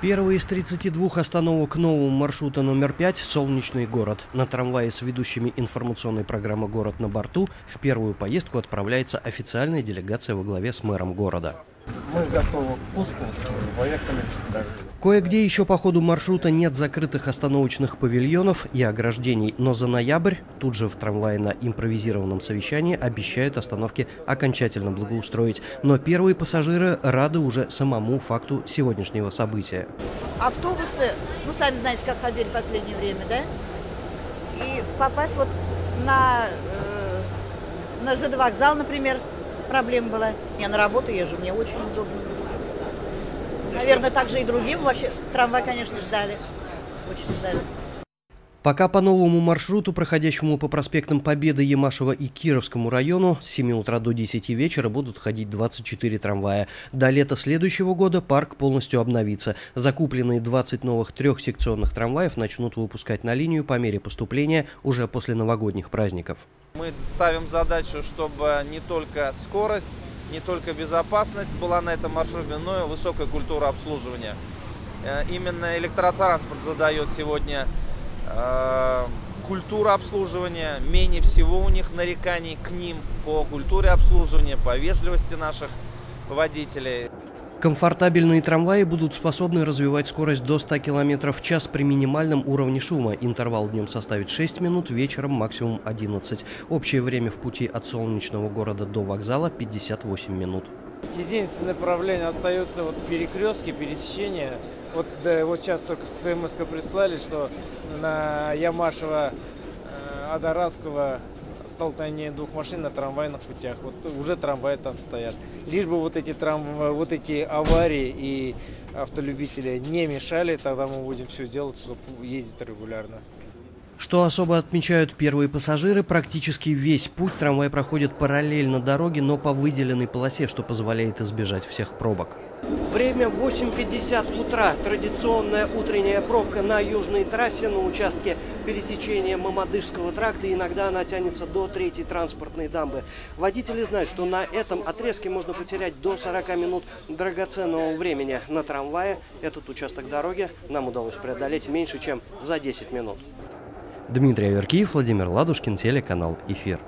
Первый из 32 остановок нового маршрута номер 5 – Солнечный город. На трамвае с ведущими информационной программы «Город на борту» в первую поездку отправляется официальная делегация во главе с мэром города. Мы готовы к пуску, поехали. Кое-где еще по ходу маршрута нет закрытых остановочных павильонов и ограждений, но за ноябрь тут же в трамвае на импровизированном совещании обещают остановки окончательно благоустроить. Но первые пассажиры рады уже самому факту сегодняшнего события. Автобусы, ну сами знаете, как ходили в последнее время, да? И попасть вот на, э, на ЖД вокзал, например, проблема была. Я на работу езжу, мне очень удобно. Наверное, так же и другим. Вообще, трамвай, конечно, ждали. Очень ждали. Пока по новому маршруту, проходящему по проспектам Победы, Ямашева и Кировскому району, с 7 утра до 10 вечера будут ходить 24 трамвая. До лета следующего года парк полностью обновится. Закупленные 20 новых трехсекционных трамваев начнут выпускать на линию по мере поступления уже после новогодних праздников. Мы ставим задачу, чтобы не только скорость, не только безопасность была на этом маршруте, но и высокая культура обслуживания. Э, именно электротранспорт задает сегодня э, культуру обслуживания. Менее всего у них нареканий к ним по культуре обслуживания, по вежливости наших водителей. Комфортабельные трамваи будут способны развивать скорость до 100 км в час при минимальном уровне шума. Интервал днем составит 6 минут, вечером максимум 11. Общее время в пути от солнечного города до вокзала 58 минут. Единственное направление остается вот перекрестки, пересечения. Вот, да, вот сейчас только с СМС прислали, что на Ямашева э, Адарадского столкновение двух машин на трамвайных путях. Вот уже трамваи там стоят. Лишь бы вот эти, трам... вот эти аварии и автолюбители не мешали, тогда мы будем все делать, чтобы ездить регулярно. Что особо отмечают первые пассажиры, практически весь путь трамвай проходит параллельно дороге, но по выделенной полосе, что позволяет избежать всех пробок. Время 8.50 утра. Традиционная утренняя пробка на южной трассе на участке пересечения Мамадышского тракта. Иногда она тянется до третьей транспортной дамбы. Водители знают, что на этом отрезке можно потерять до 40 минут драгоценного времени. На трамвае этот участок дороги нам удалось преодолеть меньше, чем за 10 минут. Дмитрий Аверкиев, Владимир Ладушкин, телеканал «Эфир».